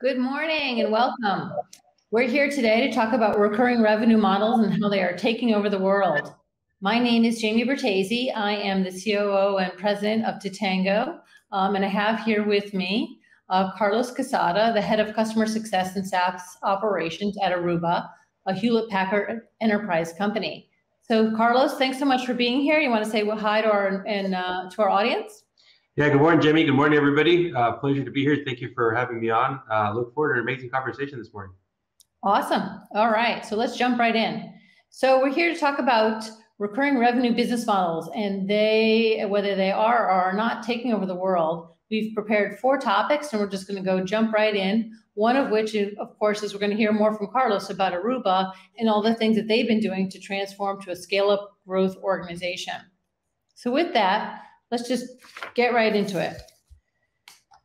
Good morning and welcome. We're here today to talk about recurring revenue models and how they are taking over the world. My name is Jamie Bertasi. I am the COO and president of Totango. Um, and I have here with me uh, Carlos Quezada, the head of customer success and SaaS operations at Aruba, a Hewlett Packard enterprise company. So, Carlos, thanks so much for being here. You want to say hi to our and uh, to our audience? Yeah, good morning, Jimmy. Good morning, everybody. Uh, pleasure to be here. Thank you for having me on. Uh, look forward to an amazing conversation this morning. Awesome. All right, so let's jump right in. So we're here to talk about recurring revenue business models, and they, whether they are or are not taking over the world. We've prepared four topics, and we're just going to go jump right in. One of which, of course, is we're going to hear more from Carlos about Aruba and all the things that they've been doing to transform to a scale-up growth organization. So with that, let's just get right into it.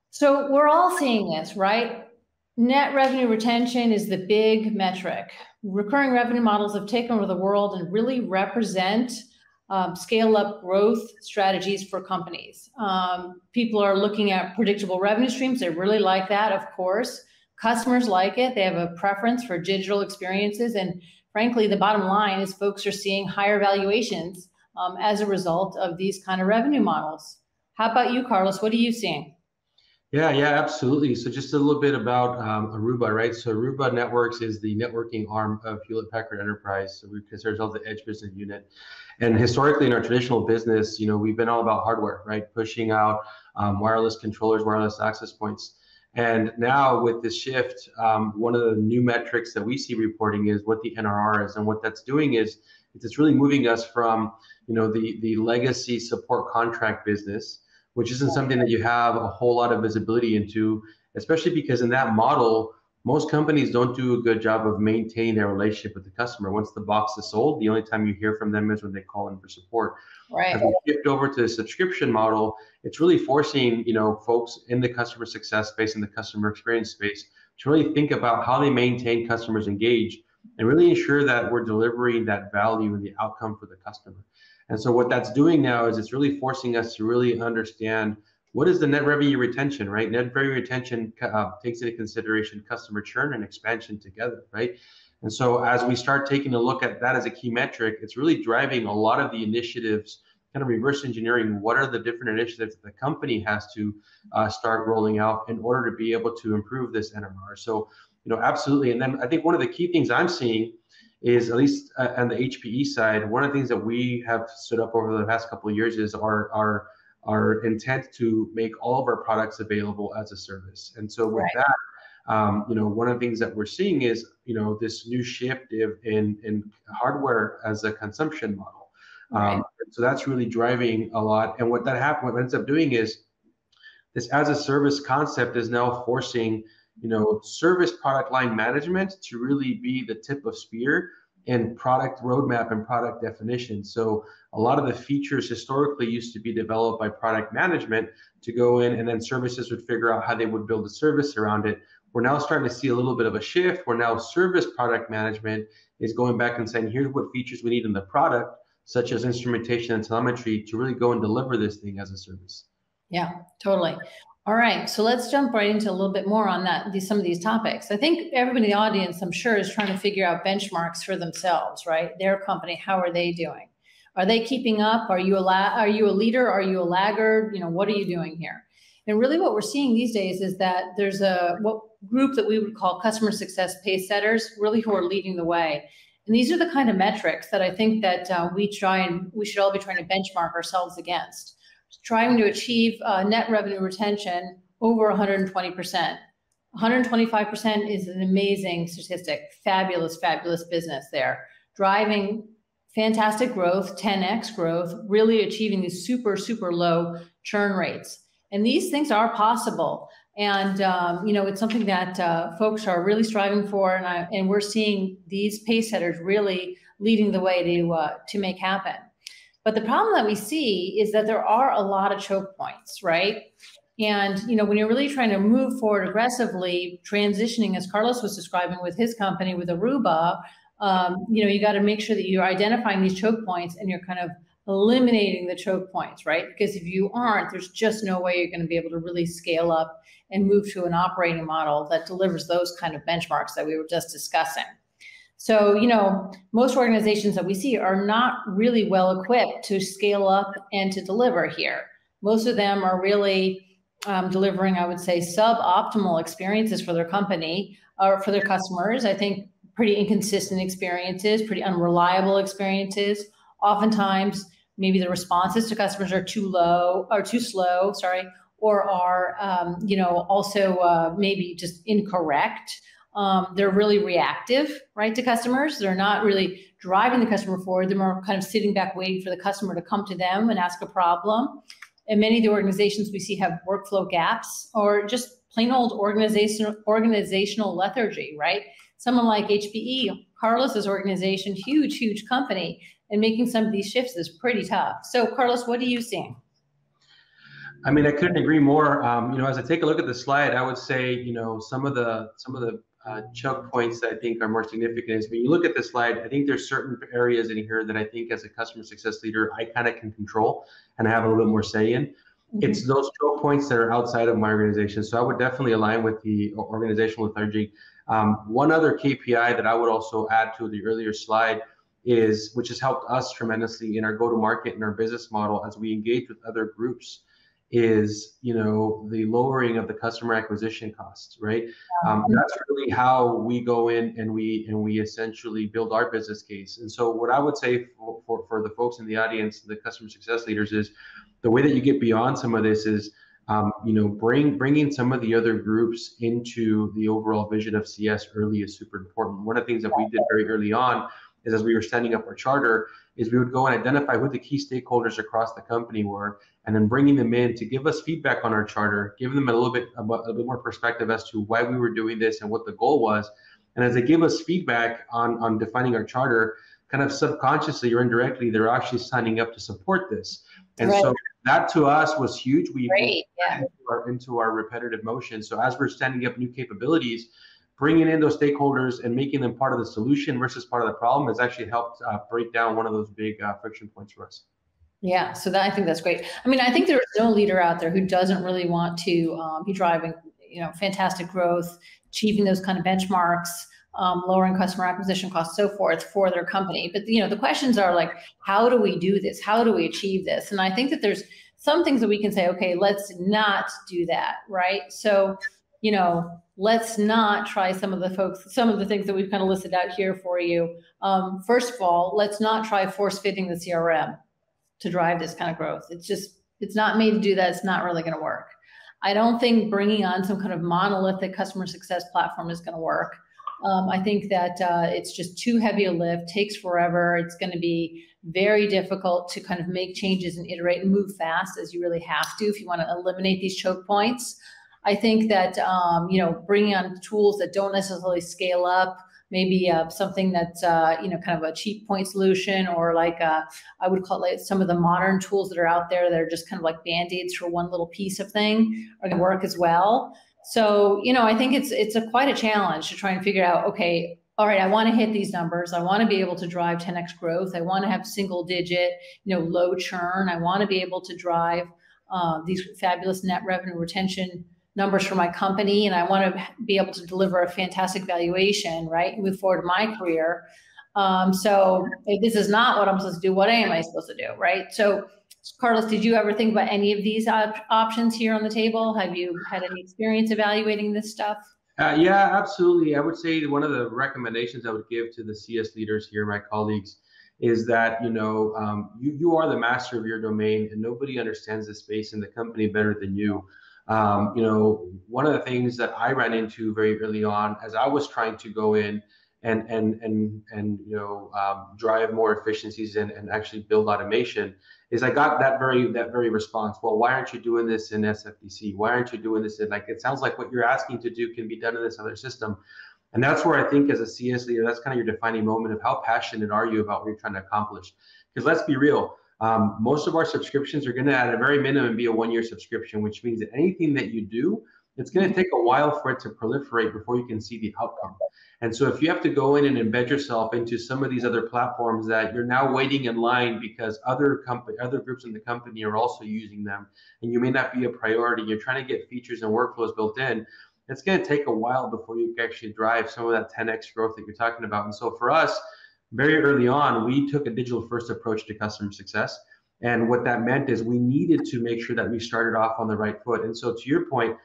So we're all seeing this, right? Net revenue retention is the big metric. Recurring revenue models have taken over the world and really represent um, scale up growth strategies for companies. Um, people are looking at predictable revenue streams. They really like that, of course. Customers like it. They have a preference for digital experiences. And frankly, the bottom line is folks are seeing higher valuations um, as a result of these kind of revenue models. How about you, Carlos? What are you seeing? Yeah, yeah, absolutely. So just a little bit about um, Aruba, right? So Aruba Networks is the networking arm of Hewlett Packard Enterprise. So we consider ourselves the edge business unit. And historically, in our traditional business, you know, we've been all about hardware, right? Pushing out um, wireless controllers, wireless access points. And now with this shift, um, one of the new metrics that we see reporting is what the NRR is, and what that's doing is it's really moving us from, you know, the the legacy support contract business which isn't something that you have a whole lot of visibility into, especially because in that model, most companies don't do a good job of maintaining their relationship with the customer. Once the box is sold, the only time you hear from them is when they call in for support. Right. As we shift over to the subscription model, it's really forcing you know folks in the customer success space and the customer experience space to really think about how they maintain customers engaged and really ensure that we're delivering that value and the outcome for the customer. And so what that's doing now is it's really forcing us to really understand what is the net revenue retention, right? Net revenue retention uh, takes into consideration customer churn and expansion together, right? And so as we start taking a look at that as a key metric, it's really driving a lot of the initiatives, kind of reverse engineering. What are the different initiatives that the company has to uh, start rolling out in order to be able to improve this NRR. So, you know, absolutely. And then I think one of the key things I'm seeing is at least uh, on the HPE side, one of the things that we have stood up over the past couple of years is our our our intent to make all of our products available as a service. And so with right. that, um, you know, one of the things that we're seeing is you know this new shift in in hardware as a consumption model. Right. Um, so that's really driving a lot. And what that happens, what ends up doing is this as a service concept is now forcing you know, service product line management to really be the tip of spear in product roadmap and product definition. So a lot of the features historically used to be developed by product management to go in and then services would figure out how they would build a service around it. We're now starting to see a little bit of a shift where now service product management is going back and saying, here's what features we need in the product, such as instrumentation and telemetry to really go and deliver this thing as a service. Yeah, totally. All right, so let's jump right into a little bit more on that. These some of these topics. I think everybody in the audience, I'm sure, is trying to figure out benchmarks for themselves, right? Their company, how are they doing? Are they keeping up? Are you a la- are you a leader? Are you a laggard? You know, what are you doing here? And really, what we're seeing these days is that there's a what group that we would call customer success pace setters, really who are leading the way. And these are the kind of metrics that I think that uh, we try and we should all be trying to benchmark ourselves against trying to achieve uh, net revenue retention over 120%. 125% is an amazing statistic. Fabulous, fabulous business there. Driving fantastic growth, 10x growth, really achieving these super, super low churn rates. And these things are possible. And um, you know, it's something that uh, folks are really striving for, and, I, and we're seeing these pace setters really leading the way to uh, to make happen. But the problem that we see is that there are a lot of choke points, right? And you know, when you're really trying to move forward aggressively, transitioning as Carlos was describing with his company with Aruba, um, you know, you got to make sure that you're identifying these choke points and you're kind of eliminating the choke points, right? Because if you aren't, there's just no way you're going to be able to really scale up and move to an operating model that delivers those kind of benchmarks that we were just discussing. So, you know, most organizations that we see are not really well equipped to scale up and to deliver here. Most of them are really um, delivering, I would say, suboptimal experiences for their company or for their customers. I think pretty inconsistent experiences, pretty unreliable experiences. Oftentimes, maybe the responses to customers are too low or too slow, sorry, or are, um, you know, also uh, maybe just incorrect. Um, they're really reactive, right, to customers. They're not really driving the customer forward. They're more kind of sitting back, waiting for the customer to come to them and ask a problem. And many of the organizations we see have workflow gaps or just plain old organizational organizational lethargy, right? Someone like HPE, Carlos's organization, huge, huge company, and making some of these shifts is pretty tough. So, Carlos, what are you seeing? I mean, I couldn't agree more. Um, you know, as I take a look at the slide, I would say, you know, some of the some of the uh, choke points that I think are more significant is when you look at the slide, I think there's certain areas in here that I think as a customer success leader, I kind of can control and I have a little bit more say in. Mm-hmm. It's those choke points that are outside of my organization. So I would definitely align with the organizational lethargy. Um, one other KPI that I would also add to the earlier slide is, which has helped us tremendously in our go to market and our business model as we engage with other groups is you know the lowering of the customer acquisition costs right? Um, that's really how we go in and we and we essentially build our business case. And so what i would say for, for, for the folks in the audience the customer success leaders is the way that you get beyond some of this is um, you know bring bringing some of the other groups into the overall vision of cs early is super important. One of the things that we did very early on is as we were setting up our charter is we would go and identify who the key stakeholders across the company were and then bringing them in to give us feedback on our charter giving them a little bit a, a bit more perspective as to why we were doing this and what the goal was and as they give us feedback on on defining our charter kind of subconsciously or indirectly they're actually signing up to support this and right. so that to us was huge we Great, yeah. into, our, into our repetitive motion so as we're standing up new capabilities bringing in those stakeholders and making them part of the solution versus part of the problem has actually helped uh, break down one of those big uh, friction points for us. Yeah, so that I think that's great. I mean, I think there's no leader out there who doesn't really want to um, be driving, you know, fantastic growth, achieving those kind of benchmarks, um, lowering customer acquisition costs, so forth for their company. But you know, the questions are like, how do we do this? How do we achieve this? And I think that there's some things that we can say, okay, let's not do that, right? So, you know, let's not try some of the folks, some of the things that we've kind of listed out here for you. Um, first of all, let's not try force fitting the CRM to drive this kind of growth. It's just, it's not made to do that. It's not really going to work. I don't think bringing on some kind of monolithic customer success platform is going to work. Um, I think that uh, it's just too heavy a lift, takes forever. It's going to be very difficult to kind of make changes and iterate and move fast as you really have to if you want to eliminate these choke points. I think that um, you know bringing on tools that don't necessarily scale up, maybe uh, something that's uh, you know kind of a cheap point solution, or like uh, I would call it like some of the modern tools that are out there that are just kind of like band aids for one little piece of thing are going to work as well. So you know I think it's it's a quite a challenge to try and figure out okay. All right, I want to hit these numbers. I want to be able to drive 10x growth. I want to have single digit, you know, low churn. I want to be able to drive uh, these fabulous net revenue retention numbers for my company and I want to be able to deliver a fantastic valuation, right? Move forward my career. Um, so if this is not what I'm supposed to do, what am I supposed to do, right? So, Carlos, did you ever think about any of these op- options here on the table? Have you had any experience evaluating this stuff? Uh, yeah, absolutely. I would say one of the recommendations I would give to the CS leaders here, my colleagues, is that you know um, you you are the master of your domain, and nobody understands the space in the company better than you. Um, you know, one of the things that I ran into very early on as I was trying to go in and and and and you know um, drive more efficiencies and, and actually build automation is I got that very that very response. Well, why aren't you doing this in SFDC? Why aren't you doing this in like it sounds like what you're asking to do can be done in this other system. And that's where I think as a CS leader, that's kind of your defining moment of how passionate are you about what you're trying to accomplish. Because let's be real, um, most of our subscriptions are going to, at a very minimum, be a one-year subscription, which means that anything that you do it's going to take a while for it to proliferate before you can see the outcome. And so if you have to go in and embed yourself into some of these other platforms that you're now waiting in line because other company, other groups in the company are also using them, and you may not be a priority, you're trying to get features and workflows built in, it's going to take a while before you can actually drive some of that 10x growth that you're talking about. And so for us, very early on, we took a digital first approach to customer success. And what that meant is we needed to make sure that we started off on the right foot. And so to your point,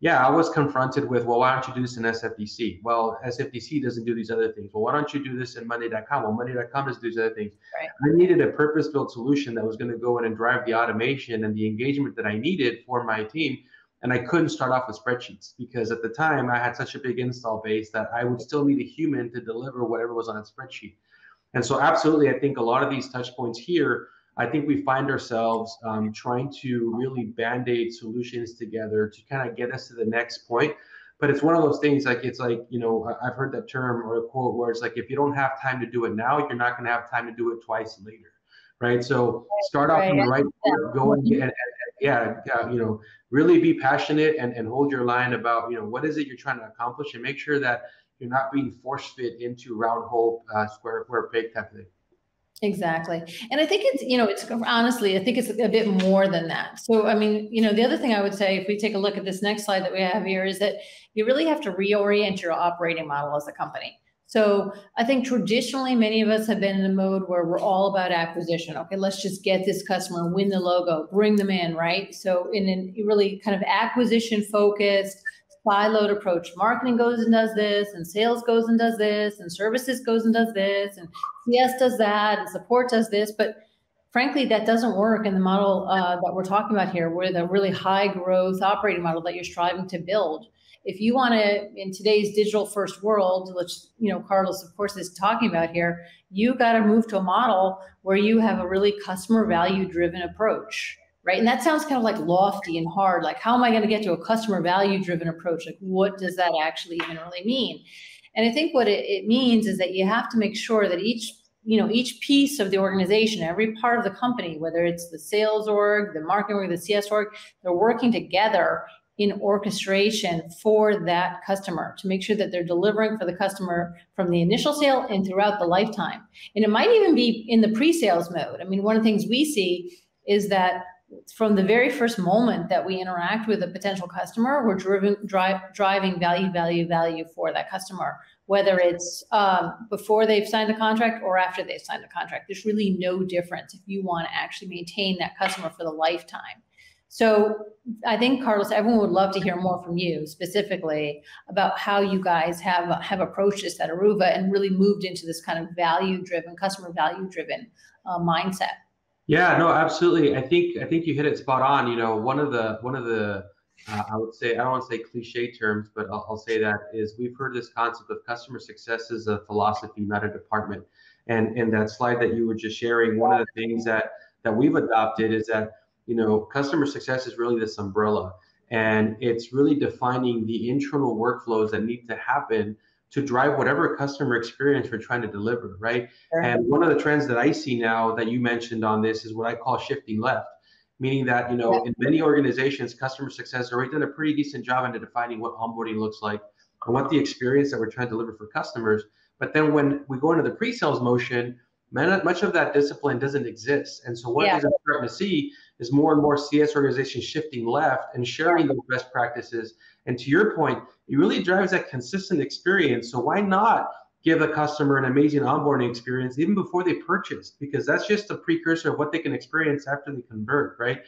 yeah, I was confronted with, well, why don't you do this in SFDC? Well, SFDC doesn't do these other things. Well, why don't you do this in Monday.com? Well, Monday.com does these other things. Right. I needed a purpose-built solution that was going to go in and drive the automation and the engagement that I needed for my team. And I couldn't start off with spreadsheets because at the time I had such a big install base that I would still need a human to deliver whatever was on a spreadsheet. And so, absolutely, I think a lot of these touch points here I think we find ourselves um, trying to really band aid solutions together to kind of get us to the next point. But it's one of those things like it's like, you know, I've heard that term or a quote where it's like, if you don't have time to do it now, you're not going to have time to do it twice later. Right. So start off right. the right foot, go and, and, and yeah, you know, really be passionate and, and hold your line about, you know, what is it you're trying to accomplish and make sure that you're not being force fit into round hole, uh, square, square peg type of thing. Exactly. And I think it's, you know, it's honestly, I think it's a bit more than that. So, I mean, you know, the other thing I would say, if we take a look at this next slide that we have here, is that you really have to reorient your operating model as a company. So I think traditionally, many of us have been in a mode where we're all about acquisition. Okay, let's just get this customer, win the logo, bring them in, right? So in a really kind of acquisition focused, siloed approach. Marketing goes and does this, and sales goes and does this, and services goes and does this, and CS does that, and support does this. But frankly, that doesn't work in the model uh, that we're talking about here, with a really high growth operating model that you're striving to build. If you want to, in today's digital first world, which you know Carlos, of course, is talking about here, you got to move to a model where you have a really customer value driven approach right? And that sounds kind of like lofty and hard. Like, how am I going to get to a customer value driven approach? Like, what does that actually even really mean? And I think what it, it, means is that you have to make sure that each you know each piece of the organization every part of the company whether it's the sales org the marketing org the cs org they're working together in orchestration for that customer to make sure that they're delivering for the customer from the initial sale and throughout the lifetime and it might even be in the pre-sales mode i mean one of the things we see is that from the very first moment that we interact with a potential customer, we're driven, drive, driving value, value, value for that customer, whether it's um, before they've signed the contract or after they've signed the contract. There's really no difference if you want to actually maintain that customer for the lifetime. So I think Carlos, everyone would love to hear more from you specifically about how you guys have have approached this at Aruba and really moved into this kind of value driven, customer value driven uh, mindset. Yeah, no, absolutely. I think I think you hit it spot on. You know, one of the one of the uh, I would say I don't want to say cliche terms, but I'll, I'll, say that is we've heard this concept of customer success is a philosophy, not a department. And in that slide that you were just sharing, one of the things that that we've adopted is that you know customer success is really this umbrella, and it's really defining the internal workflows that need to happen to drive whatever customer experience we're trying to deliver, right? Sure. And one of the trends that I see now that you mentioned on this is what I call shifting left, meaning that, you know, yeah. in many organizations, customer success has already done a pretty decent job into defining what onboarding looks like and what the experience that we're trying to deliver for customers. But then when we go into the pre-sales motion, much of that discipline doesn't exist. And so what yeah. I'm starting to see is more and more CS organizations shifting left and sharing those best practices. And to your point, it really drives that consistent experience. So why not give a customer an amazing onboarding experience even before they purchase? Because that's just a precursor of what they can experience after they convert, right?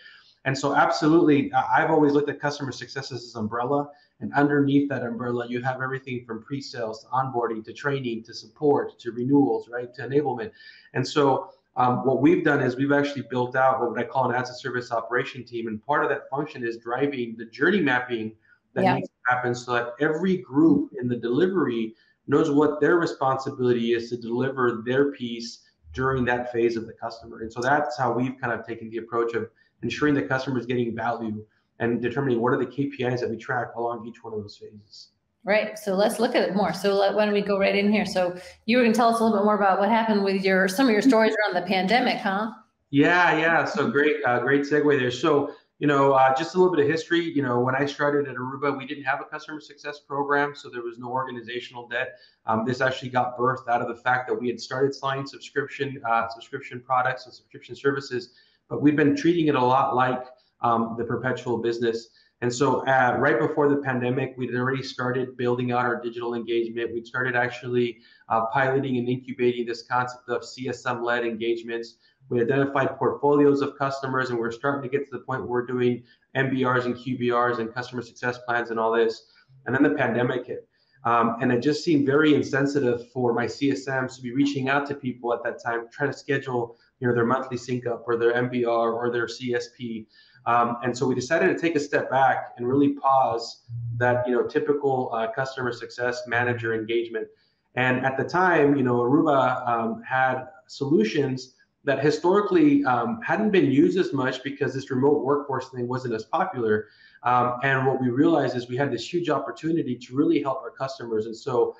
And so, absolutely, I've always looked at customer success as this umbrella. And underneath that umbrella, you have everything from pre sales to onboarding to training to support to renewals, right? To enablement. And so, um, what we've done is we've actually built out what I call an as a service operation team. And part of that function is driving the journey mapping that yeah. needs to happen so that every group in the delivery knows what their responsibility is to deliver their piece during that phase of the customer. And so that's how we've kind of taken the approach of ensuring the customer is getting value and determining what are the KPIs that we track along each one of those phases. Right. So let's look at it more. So let, why don't we go right in here? So you were going to tell us a little bit more about what happened with your some of your stories around the pandemic, huh? Yeah, yeah. So great, uh, great segue there. So you know, uh, just a little bit of history. You know, when I started at Aruba, we didn't have a customer success program, so there was no organizational debt. Um, this actually got birthed out of the fact that we had started selling subscription uh, subscription products and subscription services, but we've been treating it a lot like um, the perpetual business. And so, uh, right before the pandemic, we'd already started building out our digital engagement. We'd started actually uh, piloting and incubating this concept of CSM led engagements. We identified portfolios of customers, and we're starting to get to the point where we're doing MBRs and QBRs and customer success plans and all this. And then the pandemic hit. Um, and it just seemed very insensitive for my CSMs to be reaching out to people at that time, trying to schedule you know, their monthly sync up or their MBR or their CSP. Um, and so we decided to take a step back and really pause that, you know, typical uh, customer success manager engagement. And at the time, you know, Aruba um, had solutions that historically um, hadn't been used as much because this remote workforce thing wasn't as popular. Um, and what we realized is we had this huge opportunity to really help our customers. And so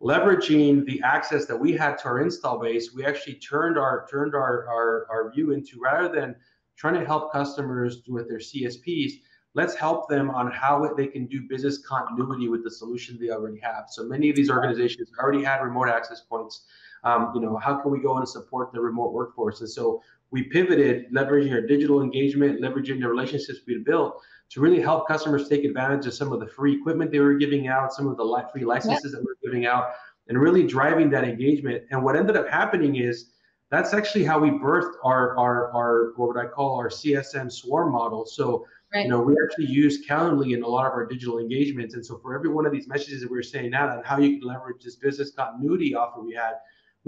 leveraging the access that we had to our install base, we actually turned our turned our, our, our view into rather than trying to help customers with their CSPs. Let's help them on how they can do business continuity with the solution they already have. So many of these organizations already had remote access points. Um, you know, how can we go and support the remote workforce? And so we pivoted, leveraging our digital engagement, leveraging the relationships we built to really help customers take advantage of some of the free equipment they were giving out, some of the free licenses yep. that we are giving out, and really driving that engagement. And what ended up happening is that's actually how we birthed our our our what would I call our CSM swarm model. So right. you know we actually use Calendly in a lot of our digital engagements, and so for every one of these messages that we were saying out on how you can leverage this business continuity offer we had,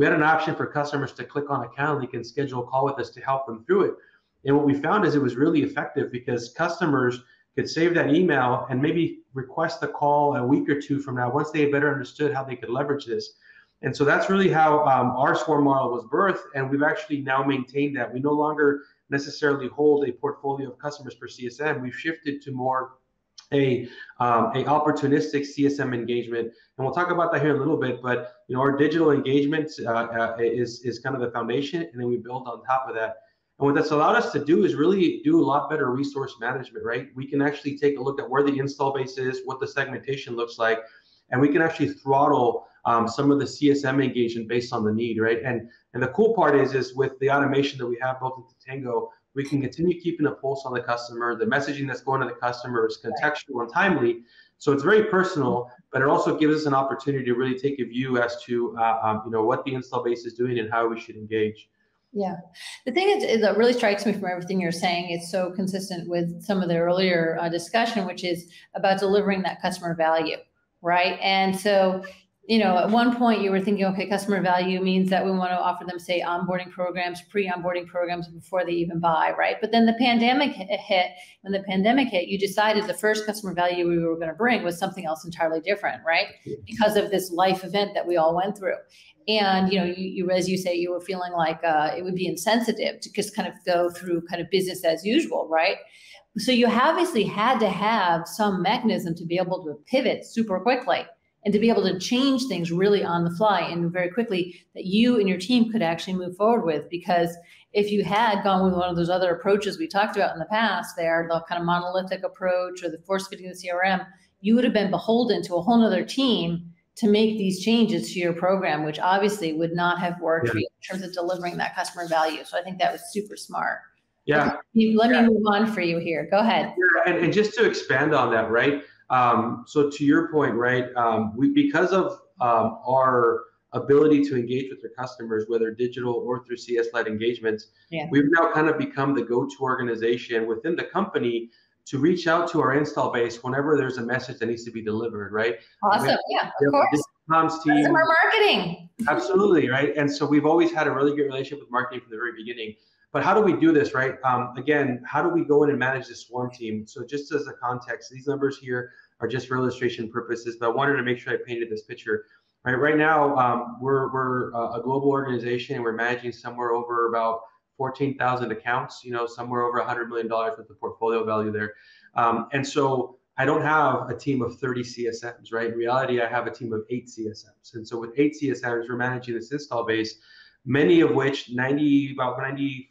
we had an option for customers to click on a Calendly and they can schedule a call with us to help them through it. And what we found is it was really effective because customers could save that email and maybe request the call a week or two from now once they better understood how they could leverage this. And so that's really how um, our swarm model was birthed. And we've actually now maintained that. We no longer necessarily hold a portfolio of customers per CSM. We've shifted to more a um, a opportunistic CSM engagement, and we'll talk about that here in a little bit. But you know, our digital engagement uh, uh, is is kind of the foundation, and then we build on top of that. And what that's allowed us to do is really do a lot better resource management, right? We can actually take a look at where the install base is, what the segmentation looks like, and we can actually throttle um, some of the CSM engagement based on the need, right? And and the cool part is is with the automation that we have built into Tango, we can continue keeping a pulse on the customer. The messaging that's going to the customer is contextual and timely, so it's very personal. But it also gives us an opportunity to really take a view as to uh, um, you know what the install base is doing and how we should engage. Yeah. The thing is, that really strikes me from everything you're saying, it's so consistent with some of the earlier uh, discussion, which is about delivering that customer value, right? And so you know, at one point you were thinking, okay, customer value means that we want to offer them, say, onboarding programs, pre-onboarding programs before they even buy, right? But then the pandemic hit. When the pandemic hit, you decided the first customer value we were going to bring was something else entirely different, right? Because of this life event that we all went through. And you know, you, you as you say, you were feeling like uh, it would be insensitive to just kind of go through kind of business as usual, right? So you obviously had to have some mechanism to be able to pivot super quickly and to be able to change things really on the fly and very quickly that you and your team could actually move forward with. Because if you had gone with one of those other approaches we talked about in the past there the kind of monolithic approach or the force fitting the crm you would have been beholden to a whole other team to make these changes to your program which obviously would not have worked yeah. in terms of delivering that customer value. So i think that was super smart. Yeah. Okay, let yeah. me move on for you here. Go ahead. Yeah, and, and just to expand on that right um, so to your point, right, um, we, because of um, our ability to engage with our customers, whether digital or through CS-led engagements, yeah. we've now kind of become the go-to organization within the company to reach out to our install base whenever there's a message that needs to be delivered, right? Awesome, yeah, of course. Comms team. Our marketing. Absolutely, right? And so we've always had a really good relationship with marketing from the very beginning. But how do we do this, right? Um, again, how do we go in and manage the swarm team? So just as a context, these numbers here are just for illustration purposes, but I wanted to make sure I painted this picture. Right, right now, um, we're, we're a global organization and we're managing somewhere over about 14,000 accounts, you know, somewhere over $100 million with the portfolio value there. Um, and so I don't have a team of 30 CSMs, right? In reality, I have a team of eight CSMs. And so with eight CSMs, we're managing this install base many of which 90 about 94%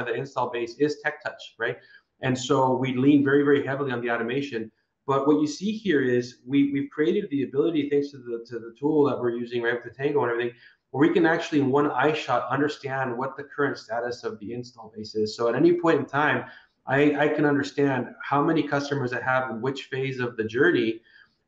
of the install base is tech touch right And so we lean very, very heavily on the automation. But what you see here is we, we've created the ability, thanks to the, to the tool that we're using, right, with Totango and everything, where we can actually, in one eye shot, understand what the current status of the install base is. So at any point in time, I, I can understand how many customers I have in which phase of the journey.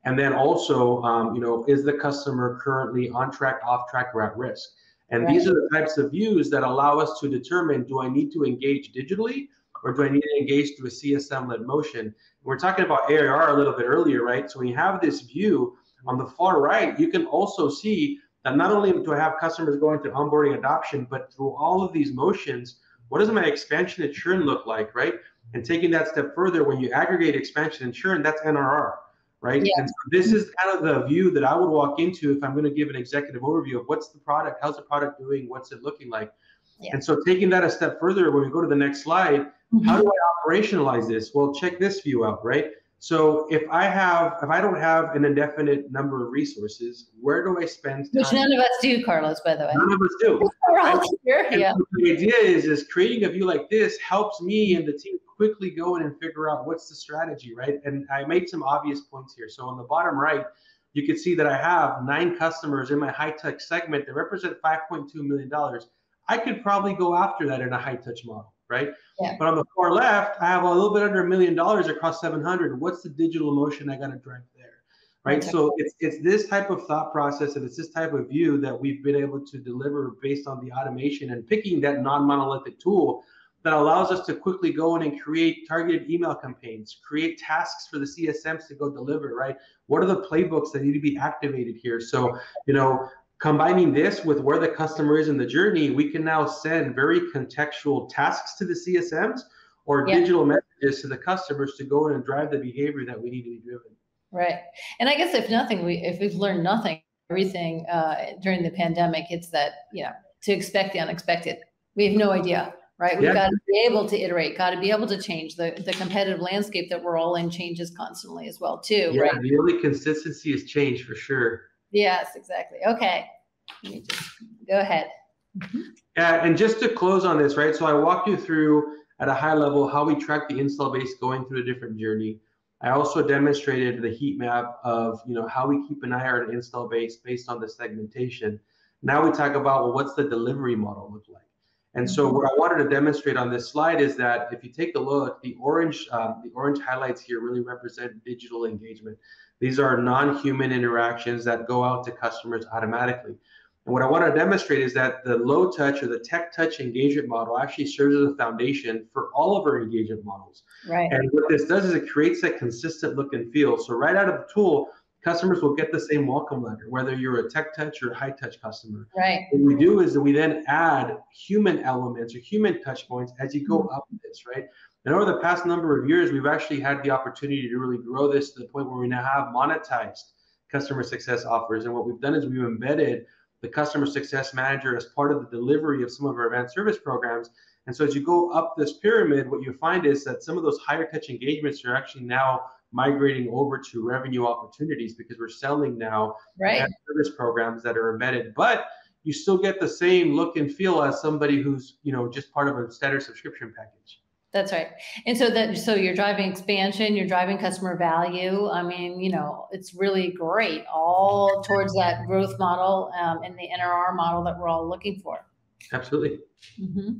And then also, um, you know, is the customer currently on track, off track, or at risk? And right. these are the types of views that allow us to determine do I need to engage digitally or do I need to engage through a CSM led motion? We're talking about ARR a little bit earlier, right? So when you have this view on the far right, you can also see that not only do I have customers going through onboarding adoption, but through all of these motions, what does my expansion and churn look like, right? And taking that step further, when you aggregate expansion and churn, that's NRR right? Yeah. And so this is kind of the view that I would walk into if I'm going to give an executive overview of what's the product, how's the product doing, what's it looking like. Yeah. And so taking that a step further, when we go to the next slide, mm-hmm. how do I operationalize this? Well, check this view out, right? So if I have, if I don't have an indefinite number of resources, where do I spend time? Which none of us do, Carlos, by the way. None of us do. We're all here. Yeah. The idea is, is creating a view like this helps me and the team quickly go in and figure out what's the strategy, right? And I made some obvious points here. So on the bottom right, you can see that I have nine customers in my high touch segment that represent $5.2 million. I could probably go after that in a high touch model, right? Yeah. But on the far left, I have a little bit under a million dollars across 700. What's the digital emotion I got to drive there? Right. Okay. So it's, it's this type of thought process and it's this type of view that we've been able to deliver based on the automation and picking that non monolithic tool that allows us to quickly go in and create targeted email campaigns, create tasks for the CSMs to go deliver, right? What are the playbooks that need to be activated here? So, you know, combining this with where the customer is in the journey, we can now send very contextual tasks to the CSMs or yeah. digital messages to the customers to go in and drive the behavior that we need to be driven. Right. And I guess if nothing, we if we've learned nothing, everything uh, during the pandemic, it's that, you know, to expect the unexpected. We have no idea right? We've yeah. got to be able to iterate, got to be able to change. The, the competitive landscape that we're all in changes constantly as well, too. Yeah, right? the only consistency is change for sure. Yes, exactly. Okay. Let me just go ahead. Mm-hmm. Yeah, and just to close on this, right? So I walked you through at a high level how we track the install base going through a different journey. I also demonstrated the heat map of you know how we keep an eye on install base based on the segmentation. Now we talk about well, what's the delivery model look like? And so what I wanted to demonstrate on this slide is that if you take a look, the orange, um, the orange highlights here really represent digital engagement. These are non-human interactions that go out to customers automatically. And what I want to demonstrate is that the low touch or the tech touch engagement model actually serves as a foundation for all of our engagement models. Right. And what this does is it creates that consistent look and feel. So right out of the tool, customers will get the same welcome letter, whether you're a tech touch or a high touch customer. Right. What we do is that we then add human elements or human touch points as you go mm-hmm. up this, right? And over the past number of years, we've actually had the opportunity to really grow this to the point where we now have monetized customer success offers. And what we've done is we've embedded the customer success manager as part of the delivery of some of our advanced service programs. And so as you go up this pyramid, what you find is that some of those higher touch engagements are actually now migrating over to revenue opportunities because we're selling now right. service programs that are embedded. But you still get the same look and feel as somebody who's you know just part of a standard subscription package. That's right. And so that so you're driving expansion, you're driving customer value. I mean, you know, it's really great, all towards that growth model um, and the NRR model that we're all looking for. Absolutely. Mm-hmm.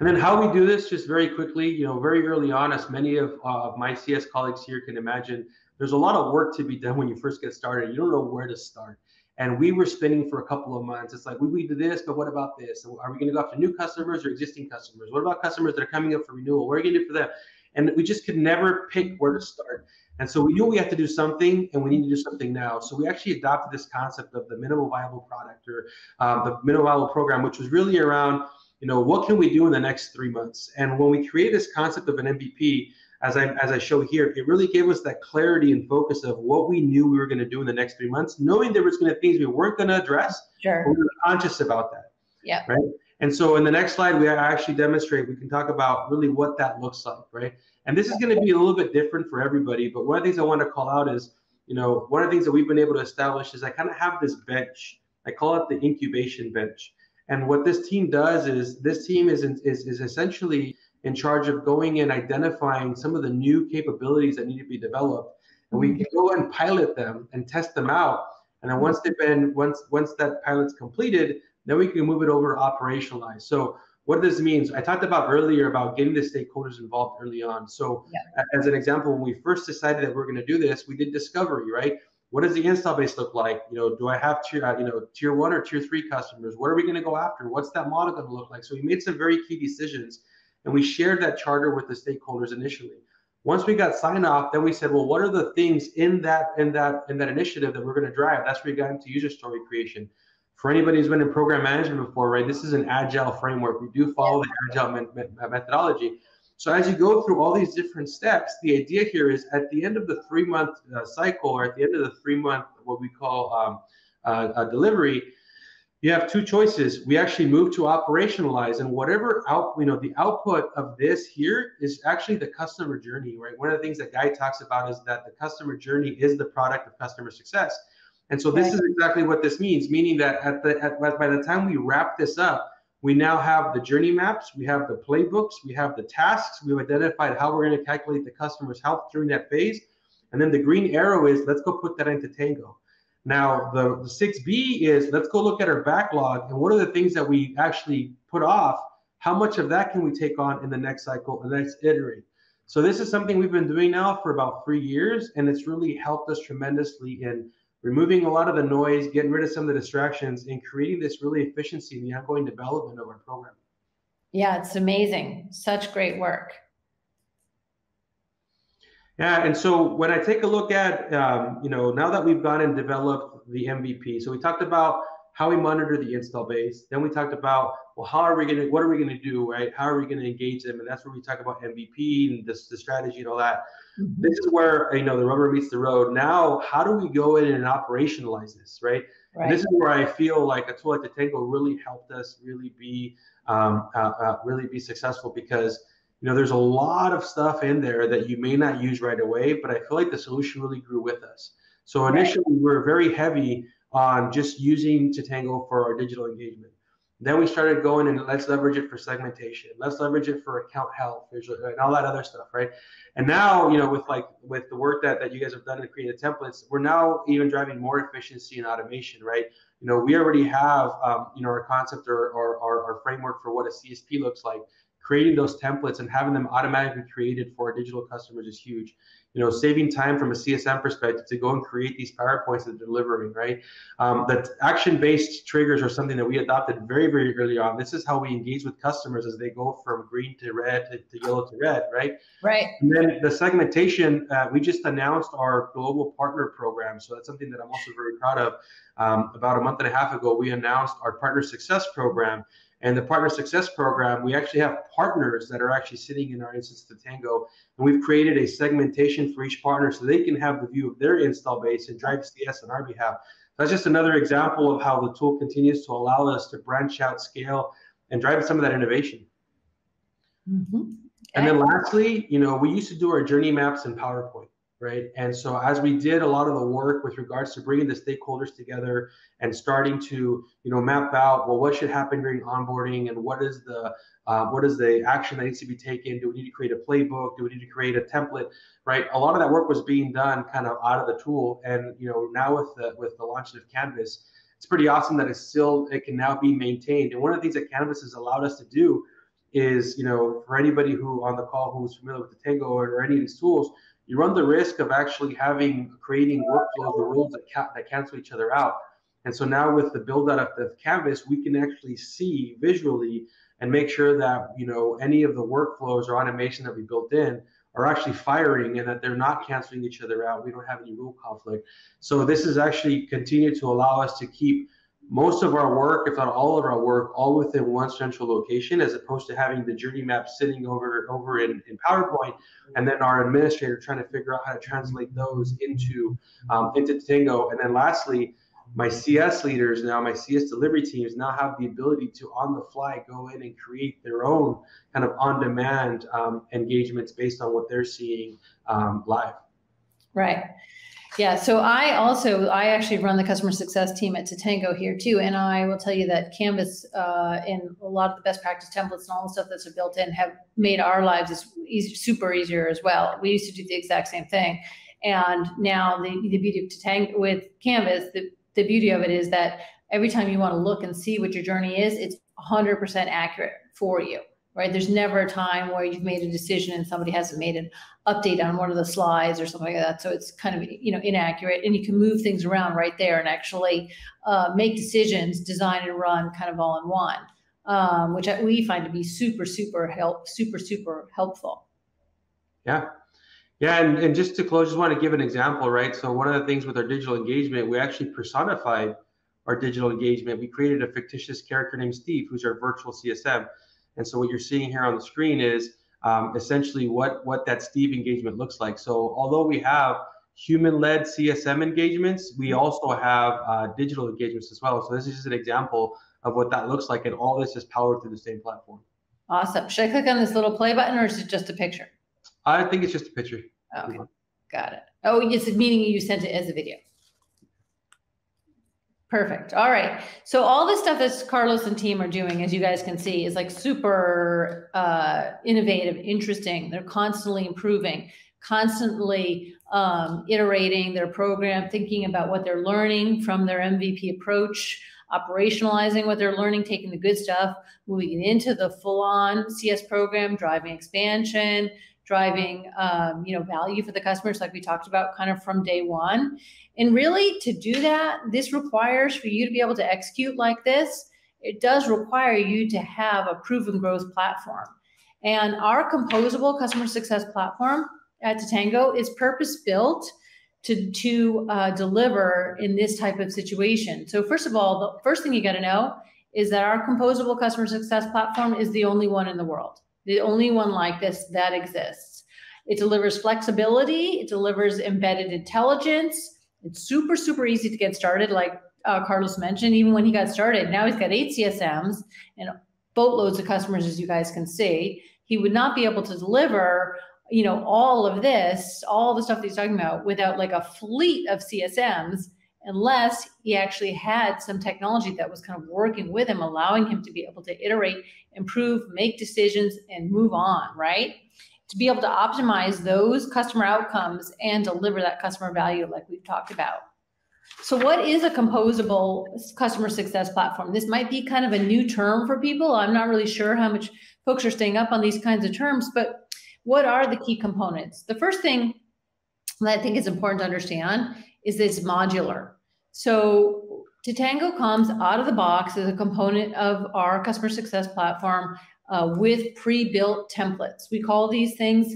And then how we do this, just very quickly, you know, very early on, as many of, uh, my CS colleagues here can imagine, there's a lot of work to be done when you first get started. You don't know where to start. And we were spinning for a couple of months. It's like, we, we do this, but what about this? Are we going to go after new customers or existing customers? What about customers that are coming up for renewal? What are we going to do for them? And we just could never pick where to start. And so we knew we had to do something and we need to do something now. So we actually adopted this concept of the minimal viable product or um, the minimal viable program, which was really around you know, what can we do in the next three months? And when we create this concept of an MVP, as I as I show here, it really gave us that clarity and focus of what we knew we were going to do in the next three months, knowing there was going to things we weren't going to address. Sure. we were conscious about that. Yeah. Right. And so in the next slide, we actually demonstrate, we can talk about really what that looks like, right? And this is going to be a little bit different for everybody, but one of the things I want to call out is, you know, one of the things that we've been able to establish is I kind of have this bench. I call it the incubation bench. And what this team does is this team is, is, is essentially in charge of going and identifying some of the new capabilities that need to be developed. And we mm-hmm. can go and pilot them and test them out. And then once they've been, once once that pilot's completed, then we can move it over to operationalize. So what this means, I talked about earlier about getting the stakeholders involved early on. So yeah. as an example, when we first decided that we're going to do this, we did discovery, right? What does the install base look like? You know, do I have tier, uh, you know, tier one or tier three customers? What are we going to go after? What's that model going to look like? So we made some very key decisions and we shared that charter with the stakeholders initially. Once we got sign off, then we said, well, what are the things in that in that in that initiative that we're going to drive? That's where we got into user story creation. For anybody who's been in program management before, right? This is an agile framework. We do follow the agile me- me- methodology. So as you go through all these different steps, the idea here is at the end of the three month uh, cycle, or at the end of the three month what we call um, uh, delivery, you have two choices. We actually move to operationalize, and whatever out, you know, the output of this here is actually the customer journey, right? One of the things that Guy talks about is that the customer journey is the product of customer success, and so this right. is exactly what this means. Meaning that at the at, by the time we wrap this up, we now have the journey maps, we have the playbooks, we have the tasks. We've identified how we're going to calculate the customer's health during that phase, and then the green arrow is let's go put that into Tango. Now, the, the 6B is let's go look at our backlog and what are the things that we actually put off? How much of that can we take on in the next cycle and let's iterate? So this is something we've been doing now for about three years, and it's really helped us tremendously in removing a lot of the noise, getting rid of some of the distractions, and creating this really efficiency in the ongoing development of our program. Yeah, it's amazing. Such great work. Yeah, and so when I take a look at, um, you know, now that we've gone and developed the MVP, so we talked about how we monitor the install base. Then we talked about, well, how are we going to, what are we going to do, right? How are we going to engage them? And that's where we talk about MVP and this, the strategy and all that. Mm-hmm. This is where, you know, the rubber meets the road. Now, how do we go in and operationalize this, right? right. This is where I feel like a tool like Totango really helped us really be, um, uh, uh, really be successful because you know, there's a lot of stuff in there that you may not use right away, but I feel like the solution really grew with us. So initially, right. we were very heavy on just using Totango for our digital engagement. Then we started going and let's leverage it for segmentation. Let's leverage it for account health and all that other stuff, right? And now, you know, with like with the work that, that you guys have done to create the templates, we're now even driving more efficiency and automation, right? You know, we already have, um, you know, our concept or, or, or our framework for what a CSP looks like creating those templates and having them automatically created for our digital customers is huge. You know, saving time from a CSM perspective to go and create these PowerPoints that they're delivering, right? Um, that action-based triggers are something that we adopted very, very early on. This is how we engage with customers as they go from green to red to, to yellow to red, right? Right. And then the segmentation, uh, we just announced our global partner program. So that's something that I'm also very proud of. Um, about a month and a half ago, we announced our partner success program and the partner success program, we actually have partners that are actually sitting in our instance of Tango, and we've created a segmentation for each partner so they can have the view of their install base and drive CS on our behalf. That's just another example of how the tool continues to allow us to branch out, scale, and drive some of that innovation. Mm-hmm. Okay. And then lastly, you know, we used to do our journey maps in PowerPoint right? And so as we did a lot of the work with regards to bringing the stakeholders together and starting to, you know, map out, well, what should happen during onboarding and what is the uh, what is the action that needs to be taken? Do we need to create a playbook? Do we need to create a template? Right. A lot of that work was being done kind of out of the tool, and you know now with the with the launch of Canvas, it's pretty awesome that it's still it can now be maintained. And one of the things that Canvas has allowed us to do is, you know, for anybody who on the call who's familiar with Totango or, or any of these tools, you run the risk of actually having creating workflows or rules that, ca- that cancel each other out. And so now with the build out of the canvas, we can actually see visually and make sure that you know any of the workflows or automation that we built in are actually firing and that they're not canceling each other out. We don't have any rule conflict. So this is actually continue to allow us to keep most of our work, if not all of our work, all within one central location, as opposed to having the journey map sitting over over in, in PowerPoint, and then our administrator trying to figure out how to translate those into um, into Tango. And then lastly, my CS leaders now, my CS delivery teams now have the ability to on the fly go in and create their own kind of on demand um, engagements based on what they're seeing um, live. Right. Yeah, so I also I actually run the customer success team at Totango here too, and I will tell you that Canvas uh, and a lot of the best practice templates and all the stuff that's built in have made our lives easy, super easier as well. We used to do the exact same thing, and now the the beauty of Totango with Canvas, the the beauty of it is that every time you want to look and see what your journey is, it's 100% accurate for you right? There's never a time where you've made a decision and somebody hasn't made an update on one of the slides or something like that. So it's kind of you know inaccurate, and you can move things around right there and actually uh, make decisions, design and run kind of all in one, um, which we find to be super super help super super helpful. Yeah. Yeah, and, and just to close, just want to give an example, right? So one of the things with our digital engagement, we actually personified our digital engagement. We created a fictitious character named Steve, who's our virtual CSM. And so what you're seeing here on the screen is um, essentially what, what that Steve engagement looks like. So although we have human-led CSM engagements, we mm-hmm. also have uh, digital engagements as well. So this is just an example of what that looks like. And all this is powered through the same platform. Awesome. Should I click on this little play button or is it just a picture? I think it's just a picture. Okay. Got it. Oh, it's meaning you sent it as a video. Perfect. All right. So all the stuff that Carlos and team are doing, as you guys can see, is like super uh, innovative, interesting. They're constantly improving, constantly um, iterating their program, thinking about what they're learning from their MVP approach, operationalizing what they're learning, taking the good stuff, moving it into the full-on CS program, driving expansion, driving um, you know value for the customers like we talked about kind of from day one. And really to do that this requires for you to be able to execute like this. It does require you to have a proven growth platform. And our composable customer success platform at Totango is purpose built to, to uh, deliver in this type of situation. So first of all, the first thing you got to know is that our composable customer success platform is the only one in the world the only one like this that exists. It delivers flexibility, it delivers embedded intelligence. It's super, super easy to get started, like uh, Carlos mentioned, even when he got started. Now he's got eight CSMs and boatloads of customers, as you guys can see. He would not be able to deliver you know all of this all the stuff that he's talking about without like a fleet of csms unless he actually had some technology that was kind of working with him, allowing him to be able to iterate, improve, make decisions, and move on, right? To be able to optimize those customer outcomes and deliver that customer value, like we've talked about. So, what is a composable customer success platform? This might be kind of a new term for people. I'm not really sure how much folks are staying up on these kinds of terms, but what are the key components? The first thing that I think is important to understand is it's modular. So Totango comes out of the box as a component of our customer success platform uh, with pre-built templates. We call these things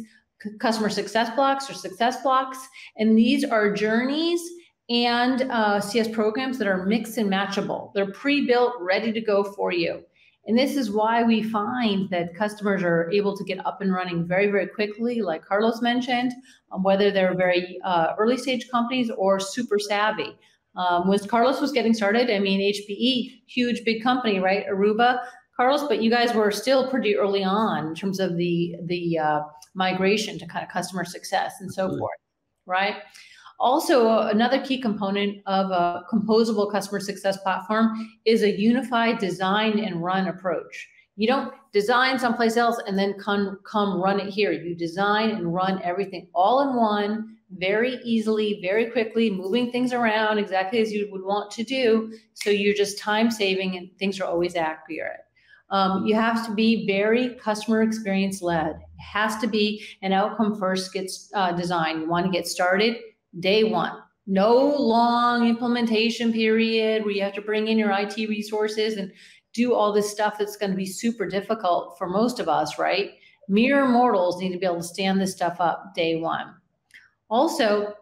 customer success blocks or success blocks, and these are journeys and uh, CS programs that are mixed and matchable. They're pre-built, ready to go for you. And this is why we find that customers are able to get up and running very, very quickly, like Carlos mentioned, um, whether they're very uh, early stage companies or super savvy. Um, was Carlos was getting started, I mean, HPE, huge, big company, right? Aruba, Carlos, but you guys were still pretty early on in terms of the the uh, migration to kind of customer success and so forth, right? Also, uh, another key component of a composable customer success platform is a unified design and run approach. You don't design someplace else and then come, come run it here. You design and run everything all in one, very easily, very quickly, moving things around exactly as you would want to do. So you're just time saving and things are always accurate. Um, you have to be very customer experience led. It has to be an outcome first gets uh, design. You want to get started day one. No long implementation period where you have to bring in your IT resources and do all this stuff that's going to be super difficult for most of us, right? Mere mortals need to be able to stand this stuff up day one. Also,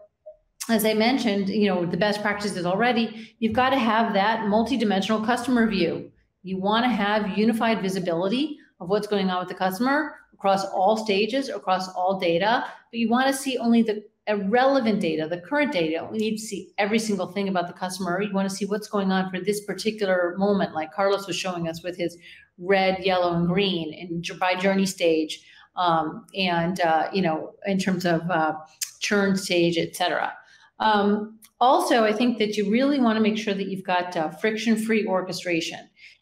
as I mentioned, you know, the best practices already, you've got to have that multidimensional customer view. You want to have unified visibility of what's going on with the customer across all stages, across all data, but you want to see only the relevant data, the current data. We need to see every single thing about the customer. You want to see what's going on for this particular moment, like Carlos was showing us with his red, yellow, and green and by journey stage. Um, and, uh, you know, in terms of uh, churn stage, et cetera. Um, also, I think that you really want to make sure that you've got uh, friction-free orchestration.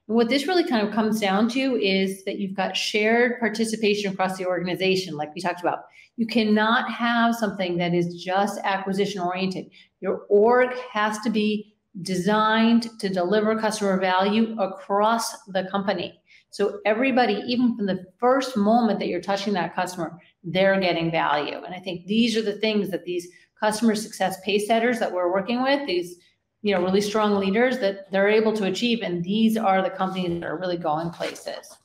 And what this really kind of comes down to is that you've got shared participation across the organization, like we talked about. You cannot have something that is just acquisition oriented. Your org has to be designed to deliver customer value across the company. So everybody, even from the first moment that you're touching that customer, they're getting value. And I think these are the things that these customer success pace setters that we're working with, these you know really strong leaders that they're able to achieve, and these are the companies that are really going places.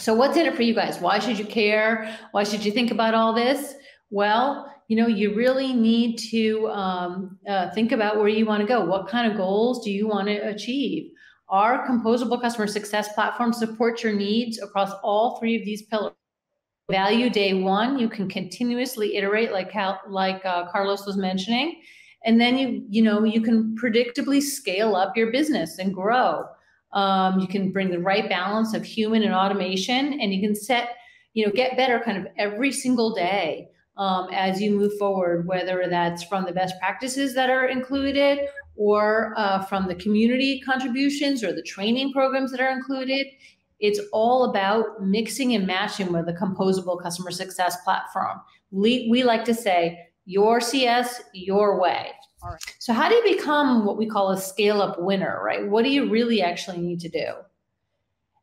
So what's in it for you guys? Why should you care? Why should you think about all this? Well, you know, you really need to um, uh, think about where you want to go. What kind of goals do you want to achieve? Our composable customer success platform supports your needs across all three of these pillars. Value day one, you can continuously iterate, like how, like uh, Carlos was mentioning, and then you you know you can predictably scale up your business and grow. Um, you can bring the right balance of human and automation, and you can set you know get better kind of every single day um, as you move forward, whether that's from the best practices that are included or uh, from the community contributions or the training programs that are included. It's all about mixing and matching with a composable customer success platform. We, we like to say, your CS, your way. All right. So, how do you become what we call a scale up winner, right? What do you really actually need to do?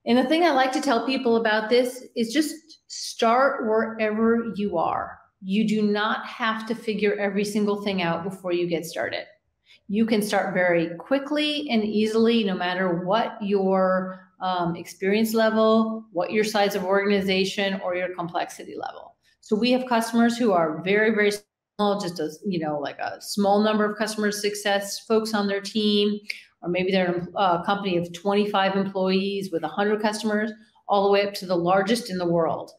And the thing I like to tell people about this is just start wherever you are. You do not have to figure every single thing out before you get started. You can start very quickly and easily, no matter what your um, experience level, what your size of organization, or your complexity level. So we have customers who are very, very small, just a you know like a small number of customer success folks on their team, or maybe they're a company of 25 employees with 100 customers, all the way up to the largest in the world.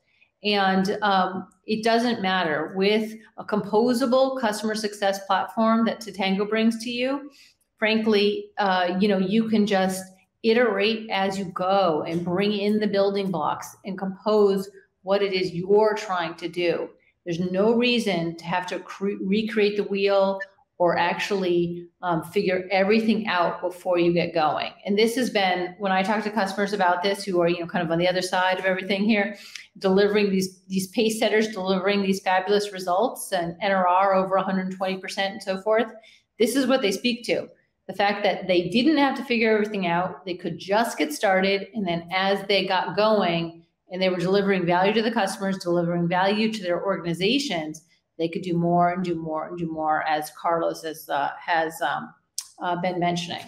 And um, it doesn't matter with a composable customer success platform that Totango brings to you. Frankly, uh, you know, you can just iterate as you go and bring in the building blocks and compose what it is you're trying to do. There's no reason to have to cre- recreate the wheel or actually um, figure everything out before you get going. And this has been when I talk to customers about this who are you know kind of on the other side of everything here, delivering these these pace setters, delivering these fabulous results and NRR over 120% and so forth. This is what they speak to. The fact that they didn't have to figure everything out, they could just get started, and then as they got going and they were delivering value to the customers, delivering value to their organizations, they could do more and do more and do more, as Carlos has, uh, has um, uh, been mentioning.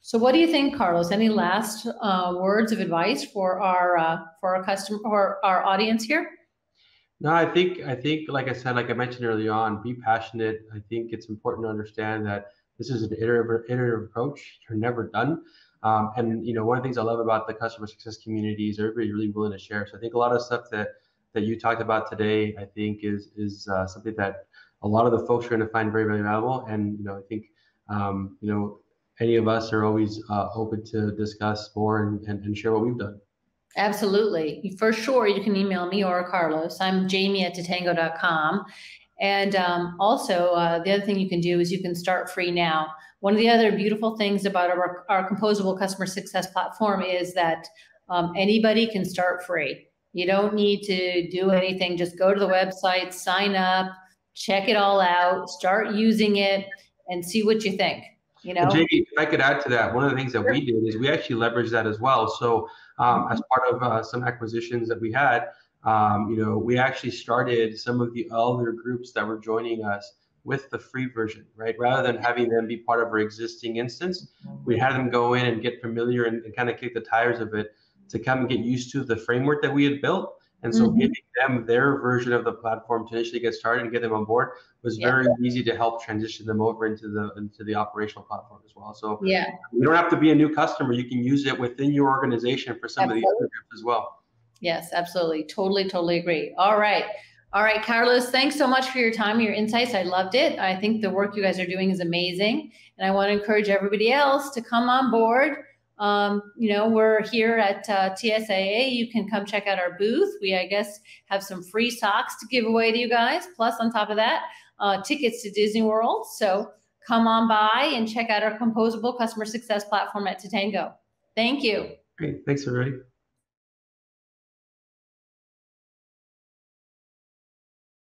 So, what do you think, Carlos? Any last uh, words of advice for our uh, for our customer or our audience here? No, I think I think like I said, like I mentioned early on, be passionate. I think it's important to understand that this is an iterative, iterative approach. You're never done. Um, and you know, one of the things I love about the customer success community is everybody's really willing to share. So I think a lot of stuff that that you talked about today, I think is is uh, something that a lot of the folks are going to find very very valuable. And you know, I think um, you know any of us are always uh, open to discuss more and, and, and share what we've done. Absolutely. For sure, you can email me or Carlos. I'm jamie at totango.com. And um, also, uh, the other thing you can do is you can start free now. One of the other beautiful things about our, our composable customer success platform is that um, anybody can start free. You don't need to do anything. Just go to the website, sign up, check it all out, start using it, and see what you think. You know, Jamie, if I could add to that, one of the things that we did is we actually leveraged that as well. So, um, as part of uh, some acquisitions that we had, um, you know, we actually started some of the other groups that were joining us with the free version, right? Rather than having them be part of our existing instance, we had them go in and get familiar and, and kind of kick the tires of it to come and get used to the framework that we had built. And so mm-hmm. giving them their version of the platform to initially get started and get them on board was yeah. very easy to help transition them over into the into the operational platform as well. So yeah, you don't have to be a new customer. You can use it within your organization for some absolutely. of the other groups as well. Yes, absolutely. Totally, totally agree. All right. All right, Carlos, thanks so much for your time, your insights. I loved it. I think the work you guys are doing is amazing. And I want to encourage everybody else to come on board um, you know, we're here at uh, TSIA. You can come check out our booth. We, I guess, have some free socks to give away to you guys. Plus, on top of that, uh, tickets to Disney World. So come on by and check out our composable customer success platform at Totango. Thank you. Great. Thanks, everybody.